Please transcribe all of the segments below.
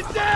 Yeah,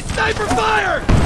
Sniper fire!